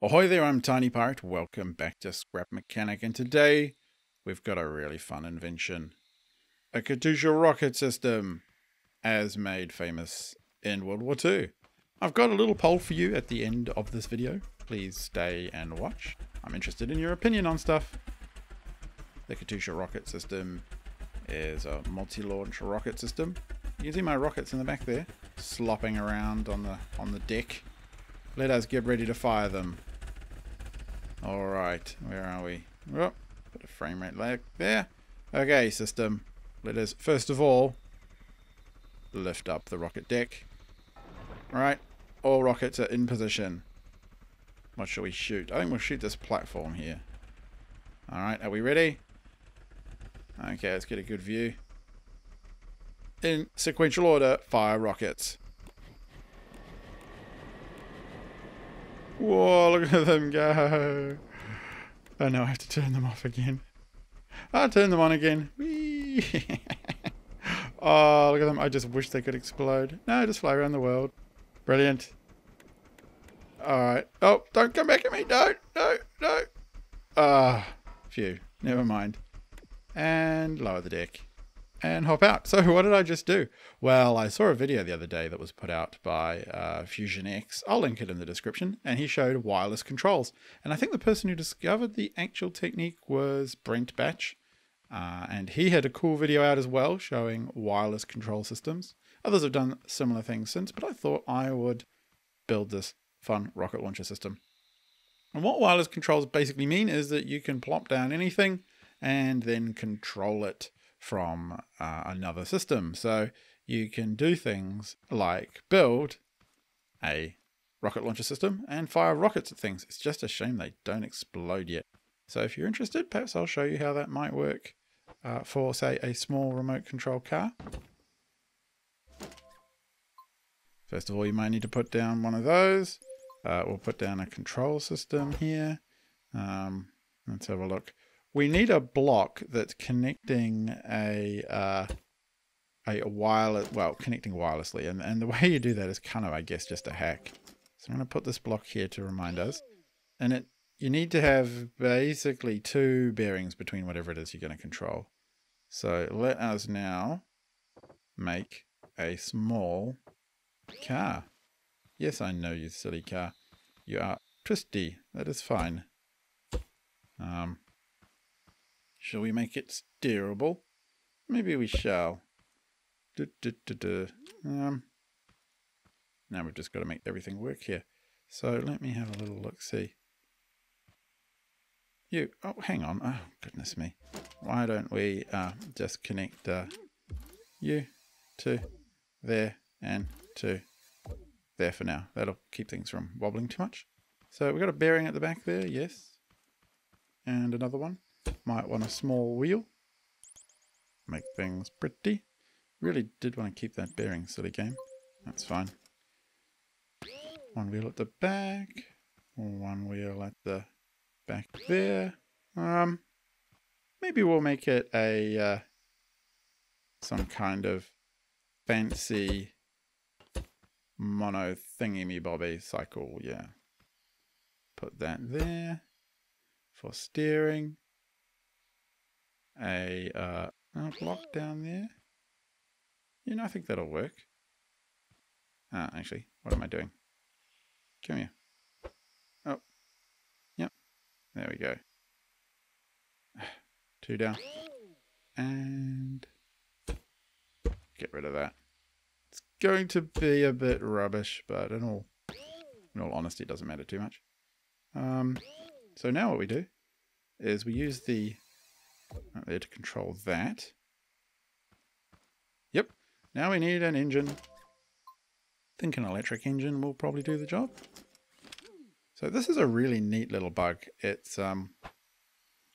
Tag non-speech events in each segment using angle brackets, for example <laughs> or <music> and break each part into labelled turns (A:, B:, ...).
A: Ahoy there, I'm Tiny Pirate. Welcome back to Scrap Mechanic, and today we've got a really fun invention. A Katyusha rocket system, as made famous in World War II. I've got a little poll for you at the end of this video. Please stay and watch. I'm interested in your opinion on stuff. The Katyusha rocket system is a multi-launch rocket system. You can see my rockets in the back there, slopping around on the on the deck. Let us get ready to fire them. Alright, where are we? Oh, put a frame rate like there. Okay, system. Let us, first of all, lift up the rocket deck. Alright, all rockets are in position. What shall we shoot? I think we'll shoot this platform here. Alright, are we ready? Okay, let's get a good view. In sequential order, fire rockets. Whoa, look at them go. Oh no, I have to turn them off again. I'll turn them on again. <laughs> Oh, look at them. I just wish they could explode. No, just fly around the world. Brilliant. Alright. Oh, don't come back at me. No, no, no. Ah, phew. Never mind. And lower the deck and hop out. So what did I just do? Well, I saw a video the other day that was put out by uh, FineshineX. I'll link it in the description. And he showed wireless controls. And I think the person who discovered the actual technique was Brent Batch. Uh, and he had a cool video out as well showing wireless control systems. Others have done similar things since, but I thought I would build this fun rocket launcher system. And what wireless controls basically mean is that you can plop down anything and then control it from uh, another system. So you can do things like build a rocket launcher system and fire rockets at things. It's just a shame they don't explode yet. So if you're interested, perhaps I'll show you how that might work uh, for, say, a small remote control car. First of all, you might need to put down one of those. Uh, we'll put down a control system here. Um, let's have a look we need a block that's connecting a uh, a wireless, well, connecting wirelessly. And, and the way you do that is kind of, I guess, just a hack. So I'm going to put this block here to remind us. And it you need to have basically two bearings between whatever it is you're going to control. So let us now make a small car. Yes, I know you silly car. You are twisty. That is fine. Um, Shall we make it steerable? Maybe we shall. Du, du, du, um, now we've just got to make everything work here. So let me have a little look see. You, oh, hang on. Oh, goodness me. Why don't we uh, just connect uh, you to there and to there for now. That'll keep things from wobbling too much. So we've got a bearing at the back there, yes. And another one. Might want a small wheel. Make things pretty. Really did want to keep that bearing, silly game. That's fine. One wheel at the back. One wheel at the back there. Um, maybe we'll make it a uh, some kind of fancy mono thingy me bobby cycle. Yeah. Put that there for steering a, uh, a block down there. You know, I think that'll work. Ah, actually, what am I doing? Come here. Oh, yep. There we go. <sighs> Two down. And get rid of that. It's going to be a bit rubbish, but in all, in all honesty, it doesn't matter too much. Um, so now what we do is we use the Right there to control that. Yep. Now we need an engine. I think an electric engine will probably do the job. So this is a really neat little bug. It's um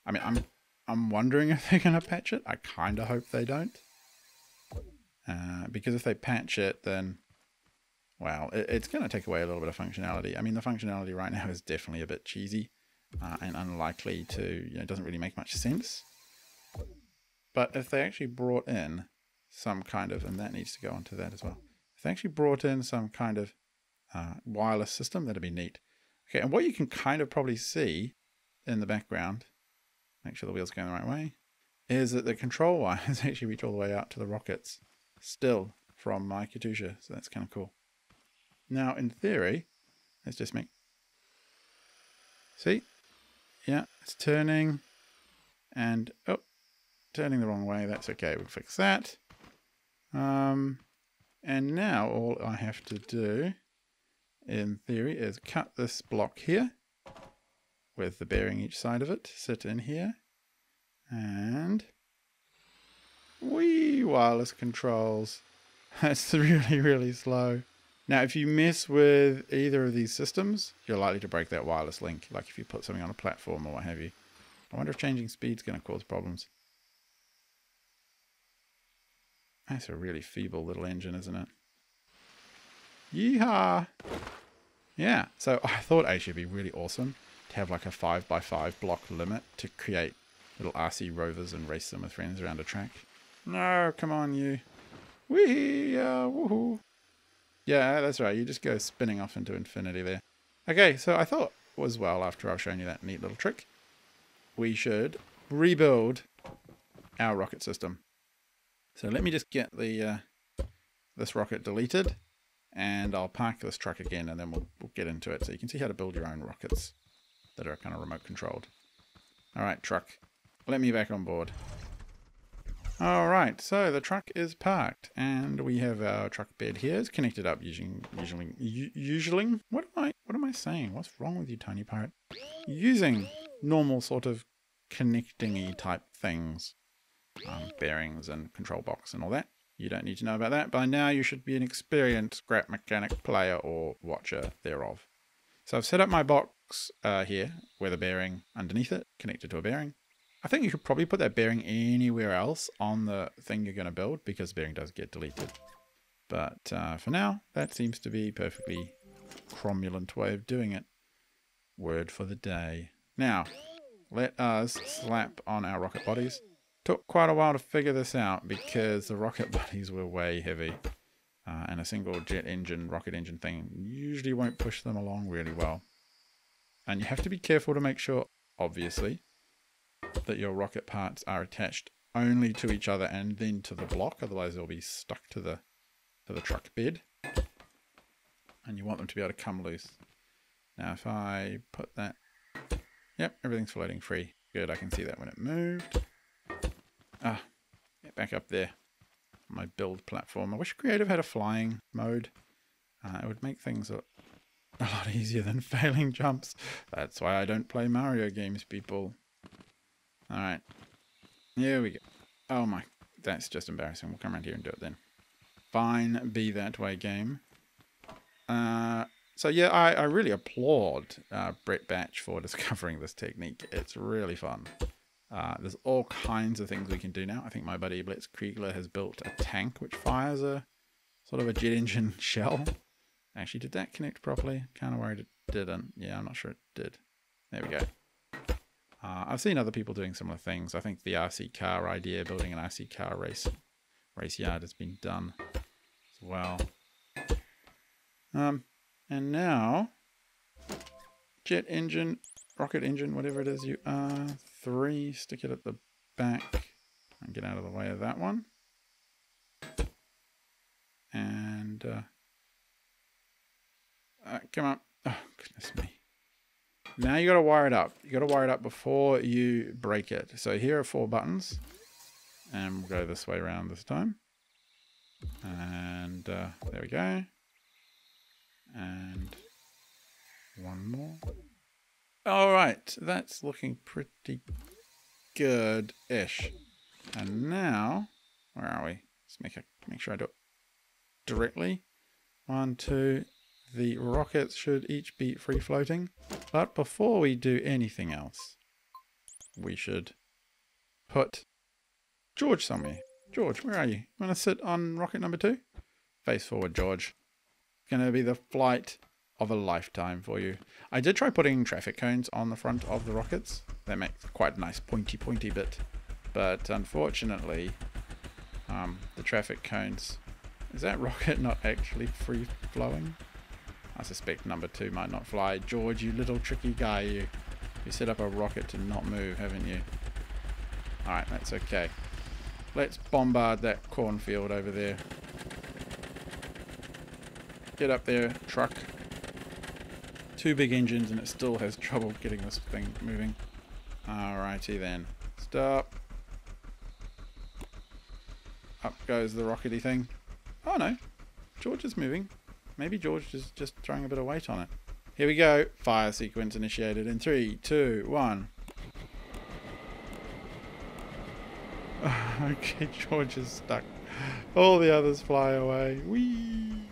A: I mean I'm I'm wondering <laughs> if they're gonna patch it. I kinda hope they don't. Uh, because if they patch it then well, it, it's going to take away a little bit of functionality. I mean, the functionality right <laughs> now is definitely a bit cheesy uh, and unlikely to, you know, doesn't really make much sense. But if they actually brought in some kind of, and that needs to go onto that as well. If they actually brought in some kind of uh, wireless system, that'd be neat. Okay, and what you can kind of probably see in the background, make sure the wheel's going the right way, is that the control wires <laughs> actually reach all the way out to the rockets still from my Katyusha. So that's kind of cool. Now, in theory, let's just make... See? Yeah, it's turning. And, oh, turning the wrong way. That's okay. We'll fix that. Um, and now all I have to do, in theory, is cut this block here with the bearing each side of it, sit in here, and we wireless controls. <laughs> That's really, really slow. Now, if you mess with either of these systems, you're likely to break that wireless link, like if you put something on a platform or what have you. I wonder if changing speed's going to cause problems. That's a really feeble little engine, isn't it? Yeehaw! Yeah, so <laughs> I thought actually it'd be really awesome to have like a 5x5 block limit to create little RC rovers and race them with friends around a track. No, come on you. Wee, uh, woohoo. Yeah, that's right. You just go spinning off into infinity there. Okay, so I thought was well after I've shown you that neat little trick, we should rebuild our rocket system. So let me just get the uh, this rocket deleted and I'll park this truck again and then we'll, we'll get into it. So you can see how to build your own rockets that are kind of remote controlled. All right, truck, let me back on board. All right, so the truck is parked and we have our truck bed here. It's connected up using, usually, usually, what am I, what am I saying? What's wrong with you, tiny pirate? Using normal sort of connecting-y type things, um, bearings and control box and all that. You don't need to know about that. By now you should be an experienced scrap mechanic player or watcher thereof. So I've set up my box uh, here with a bearing underneath it, connected to a bearing. I think you could probably put that bearing anywhere else on the thing you're going to build because bearing does get deleted. But uh, for now, that seems to be perfectly cromulent way of doing it. Word for the day. Now, let us slap on our rocket bodies. Took quite a while to figure this out because the rocket <laughs> bodies were way heavy. Uh, and a single jet engine, rocket engine thing usually won't push them along really well. And you have to be careful to make sure, obviously, that your rocket parts are attached only to each other and then to the block, otherwise they'll be stuck to the to the truck bed. And you want them to be able to come loose. Now if I put that, yep, everything's floating free. Good, I can see that when it moved. Ah, get back up there. My build platform. I wish Creative had a flying mode. Uh, it would make things a, a lot easier than <laughs> failing jumps. That's why I don't play Mario games, people. Alright. Here we go. Oh my, that's just embarrassing. We'll come around here and do it then. Fine, be that way, game. Uh, so yeah, I, I really applaud uh, Brent Batch for <laughs> discovering this technique. It's really fun. Uh, there's all kinds of things we can do now. I think my buddy Blitz Kriegler has built a tank which fires a sort of a jet engine <laughs> shell. Actually, did that connect properly? Kind of worried it didn't. Yeah, I'm not sure it did. There we go. Uh, I've seen other people doing similar things. I think the RC car idea, building an RC car race race yard, has been done as well. Um, and now, jet engine, rocket engine, whatever it is you are, three, stick it at the back and get out of the way of that one. And, uh, uh, come on. Oh, goodness me. Now you got to wire it up. You got to wire it up before you break it. So here are four buttons. And we'll go this way around this time. And uh, there we go. And one more. All right, that's looking pretty good-ish. And now, where are we? Let's make a make sure I do it directly. One, two, the rockets should each be free floating. But before we do anything else, we should put George somewhere. George, where are you? You want to sit on rocket number two? Face forward, George. Going to be the flight of a lifetime for you. I did try putting traffic cones on the front of the rockets. That makes quite a nice pointy pointy bit. But unfortunately, um, the traffic cones... Is that <laughs> rocket not actually free flowing? I suspect number two might not fly. George, you little tricky guy, you. You set up a rocket to not move, haven't you? Alright, that's okay. Let's bombard that cornfield over there. Get up there, truck. Two big engines and it still has trouble getting this thing moving. Alrighty then. Stop. Up goes the rockety thing. Oh no. George is moving. Maybe George is just throwing a bit of weight on it. Here we go. Fire sequence initiated in three, two, one. <laughs> okay, George is stuck. All the others fly away. Whee!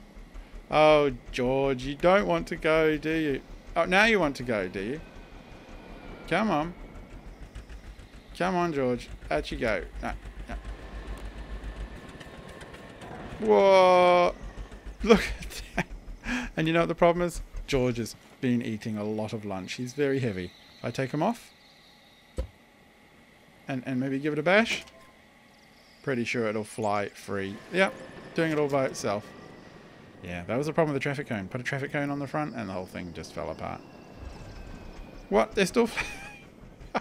A: Oh, George, you don't want to go, do you? Oh, now you want to go, do you? Come on. Come on, George. Out you go. No, no. Whoa! Look at that. And you know what the problem is? George has been eating a lot of lunch. He's very heavy. I take him off. And, and maybe give it a bash. Pretty sure it'll fly free. Yep, doing it all by itself. Yeah, that was the problem with the traffic cone. Put a traffic cone on the front and the whole thing just fell apart. What? They're still... <laughs>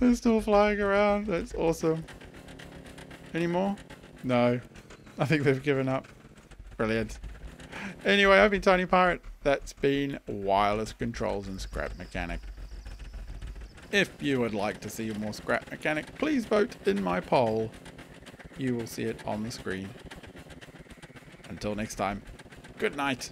A: They're still flying around. That's awesome. Any more? No. I think they've given up. Brilliant. Anyway, I've been Tiny Pirate. That's been Wireless Controls and Scrap Mechanic. If you would like to see more Scrap Mechanic, please vote in my poll. You will see it on the screen. Until next time, good night.